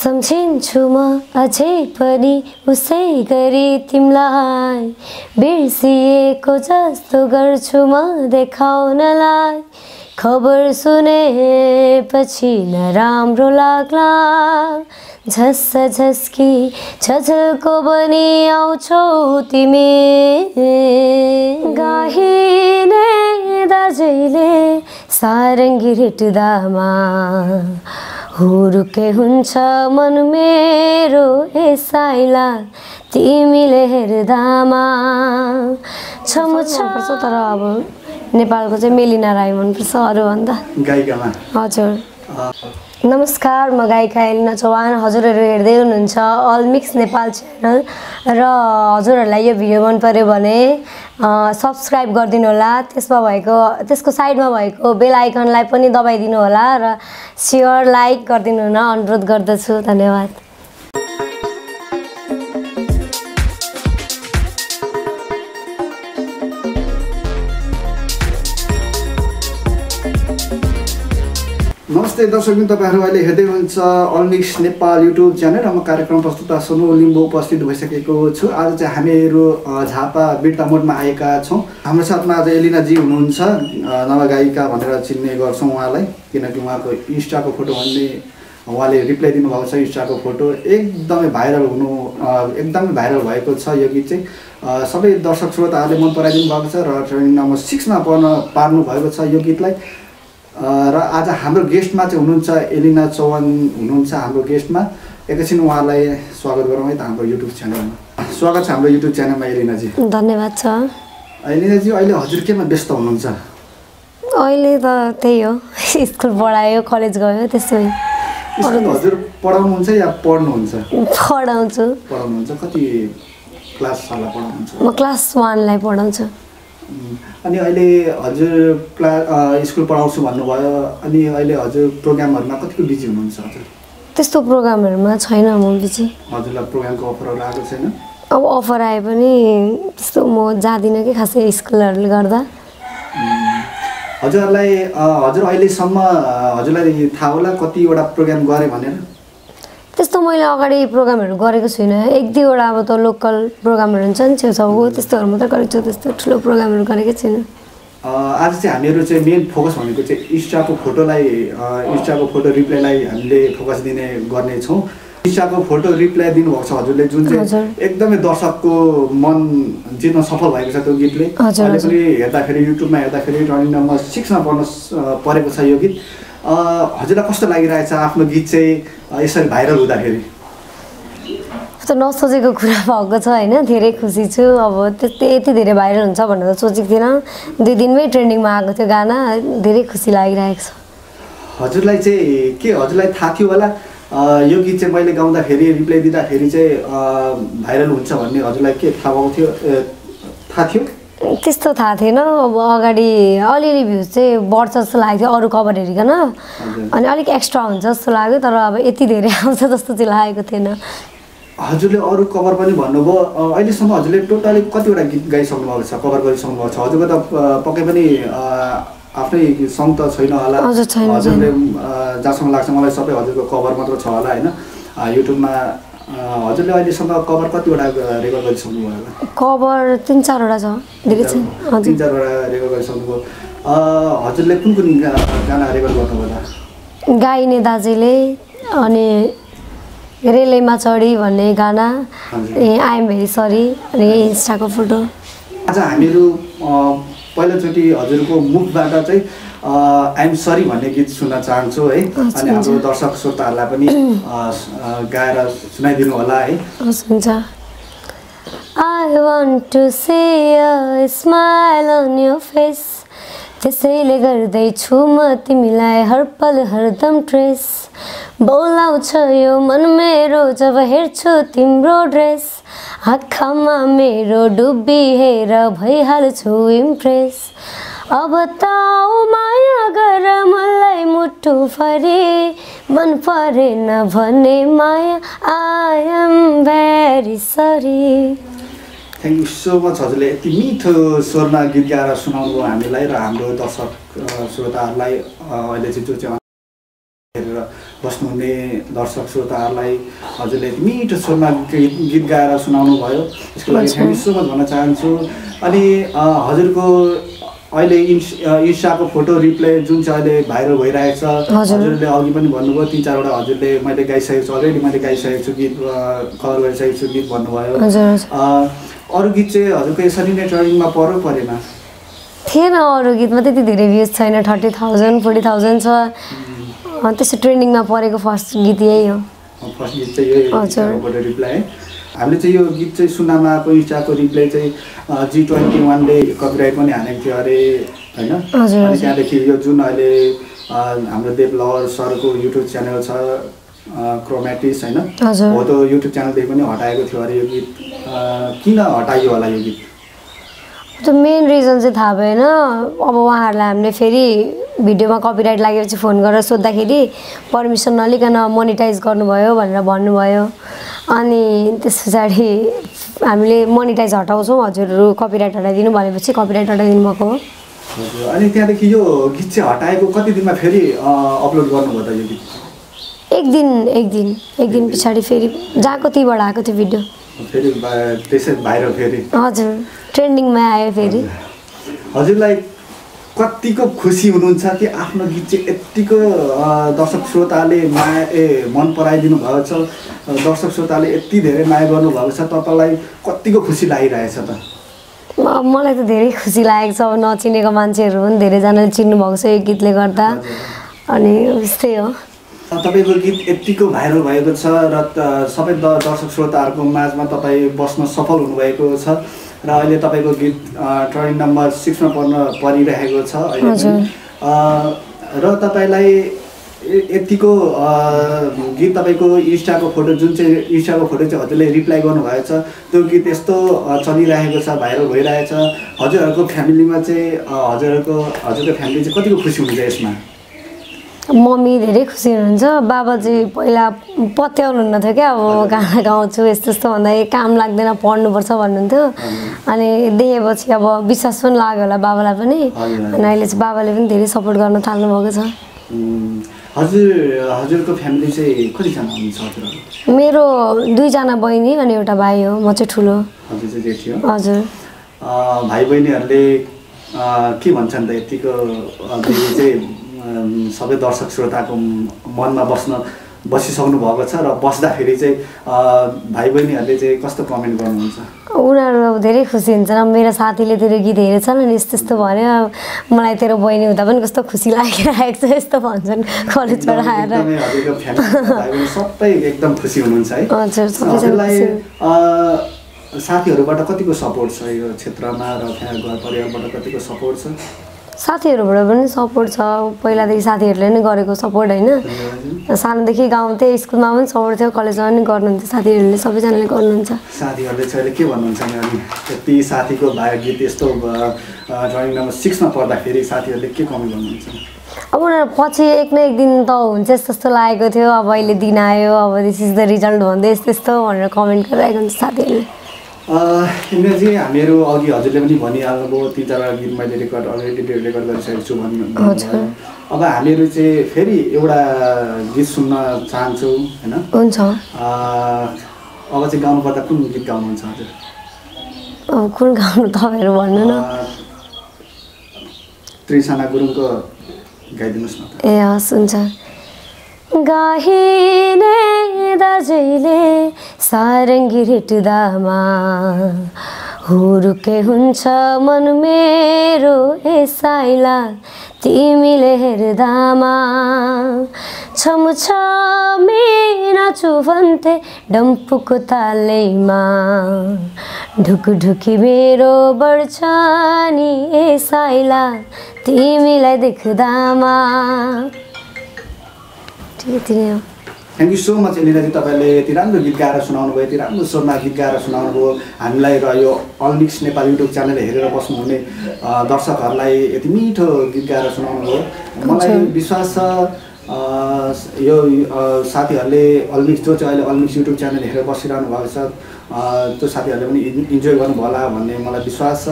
सम्झिन्छु म अझै पनि उसै गरी तिमीलाई। बिर्सिएको जस्तो गर्छु म देखाउनलाई। खबर सुनेपछि नराम्रो लाग्ला। झस्स झस्की झझको बनी आउँछौ तिमी। गाहिने दाजैले सारङ्गी रिट्दामा हुरुके हुन्छ मन मेरो एसाइला तिमीले हेर्दामा। छमुछ। तर अब नेपालको चाहिँ मेलिना राई मनपर्छ अरूभन्दा। हजुर। नमस्कार म गायिका एलिना चौहान हजुरहरू हेर्दै हुनुहुन्छ अल मिक्स नेपाल च्यानल र हजुरहरूलाई यो भिडियो मन पऱ्यो भने सब्सक्राइब गरिदिनु होला त्यसमा भएको त्यसको साइडमा भएको बेल आइकनलाई पनि दबाइदिनु होला र सेयर लाइक गरिदिनु हुन अनुरोध गर्दछु। धन्यवाद। नमस्ते दर्शकबिन तपाईँहरू अहिले हेर्दै हुनुहुन्छ अलमिक्स नेपाल युट्युब च्यानल। र म कार्यक्रम प्रस्तुता सोनु लिम्बू उपस्थित भइसकेको छु। आज चाहिँ हामीहरू झापा बिर्ता मोडमा आएका छौँ। हाम्रो साथमा आज एलिनाजी हुनुहुन्छ नवगायिका भनेर चिन्ने गर्छौँ उहाँलाई किनकि उहाँको इन्स्टाको फोटो भन्ने उहाँले रिप्लाई दिनुभएको छ इन्स्टाको फोटो। एकदमै भाइरल हुनु एकदमै भाइरल भएको छ यो गीत चाहिँ। सबै दर्शक श्रोताहरूले मन पराइदिनु भएको छ र ट्रेनिङ नम्बर सिक्समा पर्न पार्नु भएको छ यो गीतलाई। र आज हाम्रो गेस्टमा चाहिँ हुनुहुन्छ एलिना चौहान हुनुहुन्छ हाम्रो गेस्टमा। एकैछिन उहाँलाई स्वागत गरौँ है त हाम्रो युट्युब च्यानलमा। स्वागत छ हाम्रो युट्युब च्यानलमा एलिनाजी। धन्यवाद छ। एलिनाजी अहिले हजुर केमा व्यस्त हुनुहुन्छ? अहिले त त्यही हो। स्कुल पढायो कलेज गयो त्यसै हजुर पढाउनुहुन्छ या पढ्नुहुन्छ? पढाउँछु। पढाउनुहुन्छ। कति क्लास पढाउनुहुन्छ? म क्लास वानलाई पढाउँछु। अनि अहिले हजुर क्ला स्कुल पढाउँछु भन्नुभयो अनि अहिले हजुर प्रोग्रामहरूमा कतिको बिजी हुनुहुन्छ हजुर? त्यस्तो प्रोग्रामहरूमा छैन म बिजी। हजुरलाई प्रोग्रामको अफरहरू आएको छैन? अब अफर आए पनि त्यस्तो म जाँदिनँ कि खासै स्कुलहरूले गर्दा। हजुरलाई अ, हजुर अहिलेसम्म हजुरलाई थाहा होला कतिवटा प्रोग्राम गरेँ भनेर? मैले अगाडि प्रोग्रामहरू गरेको छुइनँ। एक दुईवटा अब त लोकल प्रोग्रामहरू हुन्छ नि छेउछाउको त्यस्तोहरू मात्रै गरेको छु त्यस्तो ठुलो प्रोग्रामहरू गरेकै छुइनँ। आज चाहिँ हामीहरू चाहिँ मेन फोकस भनेको चाहिँ इन्स्टाको फोटोलाई इन्स्टाको फोटो रिप्लाईलाई हामीले फोकस दिने गर्नेछौँ इन्स्टाको फोटो रिप्लाई दिनुभएको छ हजुरले जुन। चाहिँ एकदमै दर्शकको मन जित्न सफल भएको छ त्यो गीतले अहिले। पनि हेर्दाखेरि युट्युबमा हेर्दाखेरि रनिङ नम्बर सिक्समा पर्न परेको छ यो गीत। हजुरलाई कस्तो लागिरहेछ आफ्नो गीत चाहिँ यसरी भाइरल हुँदाखेरि? त नसोचेको कुरा भएको छ होइन धेरै खुसी छु। अब त्यस्तै यति धेरै भाइरल हुन्छ भनेर सोचेको थिइनँ। दुई दिनमै ट्रेन्डिङमा आएको थियो गाना धेरै खुसी लागिरहेको छ। हजुरलाई चाहिँ के हजुरलाई थाहा थियो होला? यो गीत चाहिँ मैले गाउँदाखेरि रिप्लाई दिँदाखेरि चाहिँ भाइरल हुन्छ भन्ने हजुरलाई के थाहा भएको थियो ए, थाहा थियो? त्यस्तो थाहा थिएन। अब अगाडि अलिअलि भ्युज चाहिँ बढ्छ जस्तो लागेको थियो अरू कभर हेरिकन। अनि अलिक एक्स्ट्रा हुन्छ जस्तो लाग्यो तर अब यति धेरै आउँछ जस्तो चाहिँ लागेको थिएन। हजुरले अरू कभर पनि भन्नुभयो। अहिलेसम्म हजुरले टोटली कतिवटा गीत गाइसक्नु भएको छ कभर गरिसक्नु भएको छ? हजुरको त पक्कै पनि आफ्नै सङ्ग त छैन होला। हजुरले जहाँसम्म लाग्छ मलाई सबै हजुरको कभर मात्र छ होला होइन? युट्युबमा हजुरले अहिलेसम्म कभर कतिवटा रेकर्ड गरिसक्नु भयो कभर तिन चारवटा छ धेरै छ तिन चारवटा रेकर्ड गरिसक्नुभयो। हजुरले कुन कुन गाना रेकर्ड गर्नुभयो होला? गाइने दाजुले अनि रेलैमा चढी भन्ने गाना आइएम भेरी सरी अनि इन्स्टाको फोटो। आज हामीहरू पहिलोचोटि हजुरको मुखबाट चाहिँ आइएम सरी भन्ने गीत सुन्न चाहन्छु है। अनि हाम्रो। दर्शक श्रोताहरूलाई पनि गाएर सुनाइदिनु होला है। हुन्छ। I want to see a smile on your face त्यसैले गर्दैछु म तिमीलाई हर पल हरदम ट्रेस बोलाउँछ यो मन मेरो जब हेर्छु तिम्रो ड्रेस आँखामा मेरो डुबी हेर भइहाल्छु इम्प्रेस अब त माया गर मलाई मुटु फरे। मन परेन भने माया I am very sorry thank you so much हजुरले यति मिठो स्वरमा गीत गाएर सुनाउनु हामीलाई र हाम्रो दर्शक श्रोताहरूलाई अहिले चाहिँ जो चाहिँ बस्नुहुने दर्शक श्रोताहरूलाई हजुरले मिठो स्वरमा गीत गीत गाएर सुनाउनु भयो यसको लागि थ्याङ्क यू सो मच भन्न चाहन्छु। अनि हजुरको अहिले इन्स इन्स्टाको फोटो रिप्ले जुन चाहिँ अहिले भाइरल भइरहेको छ हजुर। हजुरले अघि पनि भन्नुभयो तिन चारवटा हजुरले मैले गाइसकेको छु अलरेडी मैले गाइसकेको छु गीत कभर गरिसकेको छु गीत भन्नुभयो। अरू गीत चाहिँ हजुरको यसरी नै ट्रेनिङमा पऱ्यो परेन। थिएन अरू गीतमा त्यति धेरै भ्युज छैन थर्टी थाउजन्ड फोर्टी थाउजन्ड छ। त्यस्तो ट्रेन्डिङमा परेको फर्स्ट गीत यही हो। फर्स्ट गीत चाहिँ यही रिप्लाई हामीले चाहिँ यो गीत चाहिँ सुन्नमा आएको इन्स्टाको रिप्लाई चाहिँ जी ट्वेन्टी वानले कपिराइट पनि हानेको थियो अरे होइन? अनि। त्यहाँदेखि यो जुन अहिले हाम्रो देव लवर सरको युट्युब च्यानल छ क्रोमेटिस होइन। हो त्यो युट्युब च्यानलदेखि पनि हटाएको थियो अरे यो गीत। किन हटाइयो होला यो गीत? त्यो मेन रिजन चाहिँ थाहा भएन। अब उहाँहरूलाई हामीले फेरि भिडियोमा कपिराइट लागेपछि फोन गरेर सोद्धाखेरि पर्मिसन नलिकन मोनिटाइज गर्नुभयो भनेर भन्नुभयो। अनि त्यस पछाडि हामीले मोनिटाइज हटाउँछौँ हजुरहरू कपिराइट हटाइदिनु भनेपछि कपिराइट हटाइदिनु भएको हो। अनि त्यहाँदेखि यो गीत चाहिँ हटाएको कति दिनमा फेरि अपलोड गर्नुभयो त यो गीत? एक दिन एक दिन एक दिन पछाडि फेरि जहाँको त्यहीबाट आएको थियो भिडियो। फेरि त्यसै भाइरल फेरि। हजुर ट्रेन्डिङमा आयो फेरि। हजुरलाई कतिको खुसी हुनुहुन्छ कि आफ्नो गीत चाहिँ यत्तिको दर्शक श्रोताले माया ए मन पराइदिनु भएको छ दर्शक श्रोताले यति धेरै माया गर्नुभएको छ तपाईँलाई कतिको खुसी लागिरहेछ त? मलाई त धेरै खुसी लागेको छ नचिनेको मान्छेहरू पनि धेरैजनाले चिन्नुभएको छ यो गीतले गर्दा। अनि यस्तै हो। तपाईँको गीत यत्तिको भाइरल भएको छ र सबै दर्शक श्रोताहरूको माझमा तपाईँ बस्न सफल हुनुभएको छ। र अहिले तपाईँको गीत ट्रेनिङ नम्बर सिक्समा पर्न परिरहेको छ अहिले र तपाईँलाई य- यत्तिको अ, गीत तपाईँको इन्स्टाको फोटो जुन चाहिँ इन्स्टाको फोटो चाहिँ हजुरले रिप्लाई गर्नुभएको छ त्यो गीत यस्तो चलिरहेको छ भाइरल भइरहेछ। हजुरहरूको फ्यामिलीमा चाहिँ हजुरहरूको हजुरको फ्यामिली चाहिँ कतिको खुसी हुन्छ यसमा? मम्मी धेरै खुसी हुनुहुन्छ। बाबा चाहिँ पहिला पत्याउनुहुन्न थियो क्या अब गाना गाउँछु यस्तो यस्तो भन्दा काम लाग्दैन पढ्नुपर्छ भन्नुहुन्थ्यो। अनि देखेपछि अब विश्वास पनि लाग्यो होला बाबालाई पनि। अनि अहिले चाहिँ बाबाले पनि धेरै सपोर्ट गर्न थाल्नुभएको छ। हजुरको फ्यामिली चाहिँ कतिजना हुनुहुन्छ मेरो दुईजना बहिनी अनि एउटा भाइ हो म चाहिँ ठुलो। हजुर भाइ बहिनीहरूले के भन्छन् त यतिको चाहिँ सबै दर्शक श्रोताको मनमा बस्न बसिसक्नु भएको छ र बस्दाखेरि चाहिँ भाइ बहिनीहरूले चाहिँ कस्तो कमेन्ट गर्नुहुन्छ? उनीहरू अब धेरै खुसी हुन्छन्। अब मेरो साथीले तेरो गीत हेरेछन् अनि यस्तो यस्तो भन्यो। अब मलाई तेरो बहिनी हुँदा पनि कस्तो खुसी लागिरहेको छ यस्तो भन्छन् कलेजबाट आएर। सबै एकदम खुसी हुनुहुन्छ है। हजुर, साथीहरूबाट कतिको सपोर्ट छ यो क्षेत्रमा र त्यहाँ घर परिवारबाट कतिको सपोर्ट छ? साथीहरूबाट पनि सपोर्ट छ। पहिलादेखि साथीहरूले नै गरेको सपोर्ट होइन। सानोदेखि गाउँथेँ स्कुलमा पनि सपोर्ट थियो कलेजमा पनि गर्नुहुन्थ्यो साथीहरूले सबैजनाले गर्नुहुन्छ। साथीहरूले चाहिँ के भन्नुहुन्छ यति साथीको यस्तो ड्रइङ नम्बर सिक्समा पढ्दाखेरि साथीहरूले के कमी गर्नुहुन्छ? अब उनीहरू पछि एक न एक दिन त हुन्छ जस्तो जस्तो लागेको थियो अब अहिले दिन आयो अब दिस इज द रिजल्ट भन्दै यस्तो यस्तो भनेर कमेन्ट गरिरहेको हुन्छ साथीहरूले। इन्द्रजी हामीहरू अघि हजुरले पनि भनिहाल्नुभयो तिन चारवटा गीत मैले रेकर्ड अलरेडी रेकर्ड गरिसकेको छु भन्नु। अब हामीहरू चाहिँ फेरि एउटा गीत सुन्न चाहन्छौँ होइन? हुन्छ। अब चाहिँ गाउनुपर्दा कुन गीत गाउनुहुन्छ हजुर? कुन गाउनु तपाईँहरू भन्नु न? त्रिसाना गुरुङको गाइदिनुहोस् न ए हस् हुन्छ। गाहिने दाजैले सारङ्गी रेटुदामा हुरुके हुन्छ मन मेरो ए साइला तिमीले हेर्दामा छमुछामी नाचु भन्थे डम्फुको तालैमा ढुकढुकी मेरो बढ्छ नि ए साइला तिमीलाई देख्दामा ठिक थ्याङ्क यू सो मच एलिनाजी तपाईँले यति राम्रो गीत गाएर सुनाउनु भयो यति राम्रो स्वरमा गीत गाएर सुनाउनु भयो। हामीलाई र यो अलमिक्स नेपाल युट्युब च्यानल हेरेर बस्नुहुने दर्शकहरूलाई यति मिठो गीत गाएर सुनाउनु भयो। मलाई। विश्वास छ यो साथीहरूले अलमिक्स जो चाहिँ अहिले अलमिक्स युट्युब च्यानल हेरेर बसिरहनु भएको छ त्यो साथीहरूले पनि इन्- इन्जोय गर्नुभयो होला भन्ने मलाई विश्वास छ।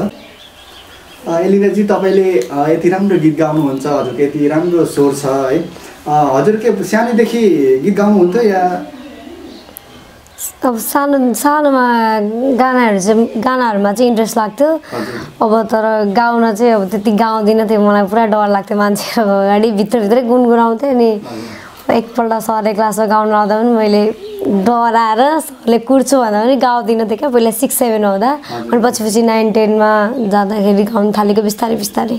एलिनाजी तपाईँले यति राम्रो गीत गाउनुहुन्छ हजुरको यति राम्रो स्वर छ है। हजुर के सानैदेखि गीत गाउनुहुन्थ्यो या? अब सानो सानोमा गानाहरू चाहिँ गानाहरूमा चाहिँ इन्ट्रेस्ट लाग्थ्यो। अब तर गाउन चाहिँ अब त्यति गाउँदिनँ थियो मलाई पुरा डर लाग्थ्यो। मान्छेहरू अगाडि भित्रभित्रै गुनगुनाउँथेँ अनि एकपल्ट सरले क्लासमा गाउनु आउँदा पनि मैले डराएर सरले कुर्छु भन्दा पनि गाउँदिनँ थिएँ क्या। पहिला सिक्स सेभेन हुँदा। अनि पछि पछि नाइन टेनमा जाँदाखेरि गाउनु थालेको बिस्तारै बिस्तारै।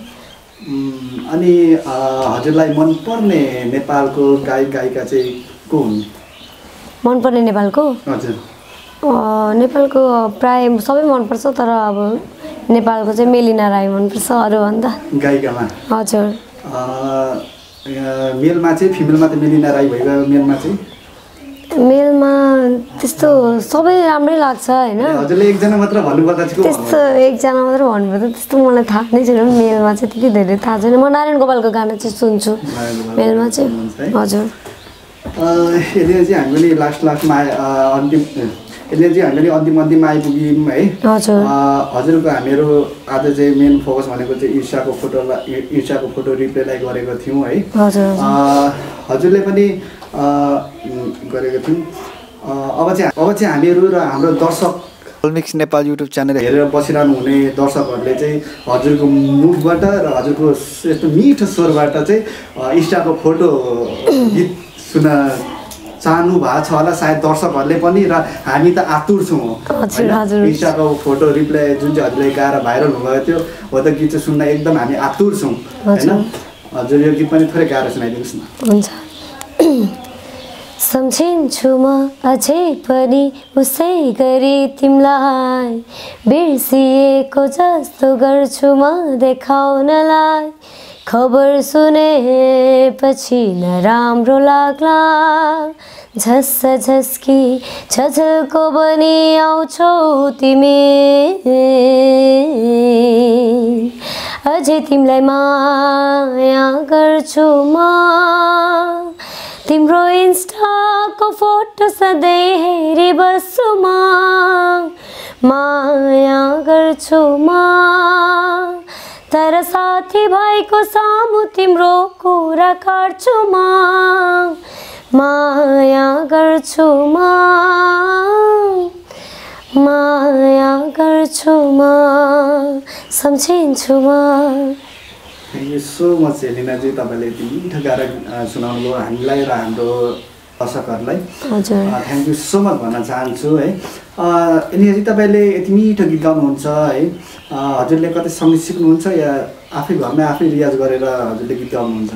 अनि हजुरलाई मनपर्ने नेपालको गायक गायिका चाहिँ को हुन् मनपर्ने नेपालको? हजुर। नेपालको प्राय सबै मनपर्छ तर अब नेपालको चाहिँ मेलिना राई मनपर्छ अरूभन्दा। गायिकामा? हजुर। मेलमा चाहिँ फिमेलमा त मेलिना राई भइगयो मेलमा चाहिँ? मेलमा त्यस्तो सबै राम्रै लाग्छ होइन। एकजना मात्र त्यस्तो एकजना मात्रै भन्नुपर्दा त्यस्तो मलाई थाहा नै छैन। मेलमा चाहिँ त्यति धेरै थाहा छैन। म नारायण गोपालको गाना चाहिँ सुन्छु। मेलमा चाहिँ? हजुर। यसले चाहिँ हामीले लास्ट लास्टमा अन्तिम यसले चाहिँ हामीले अन्तिम अन्तिममा आइपुग्यौँ है। हजुर। हजुरको हामीहरू आज चाहिँ मेन फोकस भनेको चाहिँ ईर्षाको फोटोलाई ईर्षाको फोटो रिप्लेलाई गरेको थियौँ है। हजुरले पनि गरेको थियौँ। अ, अब चाहिँ अब चाहिँ हामीहरू र हाम्रो दर्शक मिक्स नेपाल युट्युब च्यानल हेरेर बसिरहनु हुने दर्शकहरूले चाहिँ हजुरको मुखबाट र हजुरको यस्तो मिठो स्वरबाट चाहिँ इन्स्टाको फोटो गीत सुन्न चाहनु भएको छ होला सायद दर्शकहरूले पनि र हामी त आतुर छौँ। हजुर, होइन? हजुर। इन्स्टाको फोटो रिप्लाई जुन चाहिँ हजुरले गाएर भाइरल हुनुभएको थियो हो त गीत चाहिँ सुन्न एकदम हामी आतुर छौँ होइन? हजुर यो गीत पनि थोरै गाएर सुनाइदिनुहोस् न। हुन्छ। सम्झिन्छु म अझै पनि उसै गरी तिमीलाई। बिर्सिएको जस्तो गर्छु म देखाउनलाई। खबर सुनेपछि नराम्रो लाग्ला। झस्स झस्की झझको बनी आउँछौ तिमी। अझै तिमीलाई माया गर्छु म। तिम्रो इन्स्टाको फोटो सधैँ हेरिबस्छु म। माया गर्छु म। तर साथी भाइको सामु तिम्रो कुरा काट्छु म। माया गर्छु म। माया गर्छु म। सम्झिन्छु म। यू सो मच एलिनाजी तपाईँले यति मिठो गाएर अ, सुनाउनु भयो हामीलाई र हाम्रो दर्शकहरूलाई। हजुर। थ्याङ्क यू सो मच भन्न चाहन्छु है। एलिनाजी तपाईँले यति मिठो गीत गाउनुहुन्छ है। हजुरले कतै सङ्गीत सिक्नुहुन्छ या आफै घरमै आफै रियाज गरेर हजुरले गीत गाउनुहुन्छ?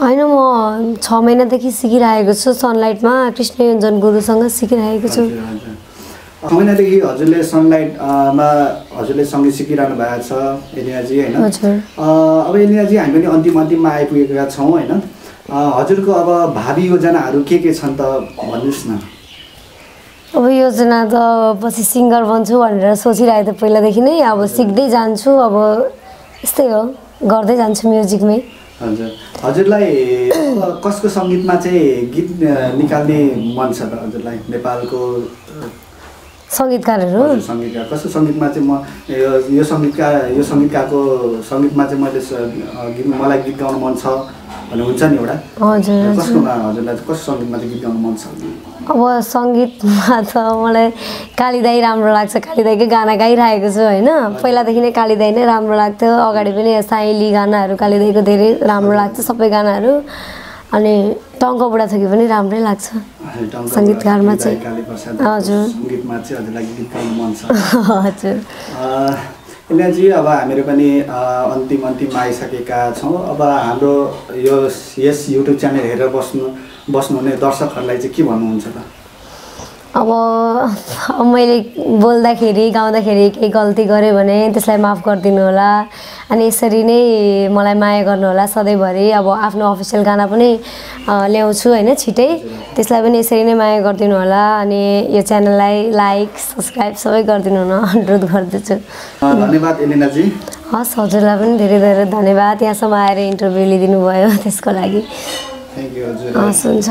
होइन म छ महिनादेखि सिकिरहेको छु सनलाइटमा। कृष्ण योञ्जन गुरुसँग सिकिरहेको। छ। महिनादेखि हजुरले सनलाइटमा हजुरले सङ्गीत सिकिरहनु भएको छ एलिनाजी होइन? अब एलिनाजी हामी पनि अन्तिम अन्तिममा आइपुगेका छौँ होइन? हजुरको अब भावी योजनाहरू के के छन् त भन्नुहोस् न। अब योजना त पछि सिङ्गर बन्छु भनेर सोचिरहेको थिएँ पहिलादेखि नै। अब सिक्दै जान्छु अब यस्तै हो गर्दै जान्छु म्युजिकमै। हजुर। हजुरलाई कसको सङ्गीतमा चाहिँ गीत निकाल्ने मन छ त हजुरलाई? नेपालको सङ्गीतकारहरू सङ्गीतकार कसको सङ्गीतमा चाहिँ म यो सङ्गीतकार यो सङ्गीतकारको सङ्गीतमा चाहिँ मैले गीत मलाई गीत गाउनु मन छ भन्ने हुन्छ नि एउटा। हजुर हजुरलाई कस्तो सङ्गीतमा चाहिँ गीत गाउनु मन छ? अब सङ्गीतमा त मलाई कालीदाई राम्रो लाग्छ। कालीदाईकै गाना गाइरहेको छु होइन? पहिलादेखि नै कालीदाई नै राम्रो लाग्थ्यो। अगाडि पनि साइली गानाहरू कालीदाईको धेरै राम्रो लाग्छ सबै गानाहरू। अनि टङ्क थकी पनि राम्रै लाग्छ। सङ्गीतकारमा चाहिँ। हजुर। हजुर। इलियाजी अब हामीहरू पनि अन्तिम अन्तिममा आइसकेका छौँ। अब हाम्रो यो यस युट्युब च्यानल हेरेर बस्नु बस्नुहुने दर्शकहरूलाई चाहिँ के भन्नुहुन्छ त? अब मैले बोल्दाखेरि गाउँदाखेरि केही गल्ती गरेँ भने त्यसलाई माफ गरिदिनु होला। अनि यसरी नै मलाई माया गर्नु होला सधैँभरि। अब आफ्नो अफिसियल गाना पनि ल्याउँछु होइन छिटै। त्यसलाई पनि यसरी नै माया गरिदिनु होला अनि यो च्यानललाई लाइक सब्सक्राइब सबै गरिदिनु हुन अनुरोध गर्दछु। धन्यवाद हस् हजुरलाई पनि धेरै धेरै धन्यवाद। यहाँसम्म आएर इन्टरभ्यू लिइदिनु भयो त्यसको लागि। हस् हुन्छ।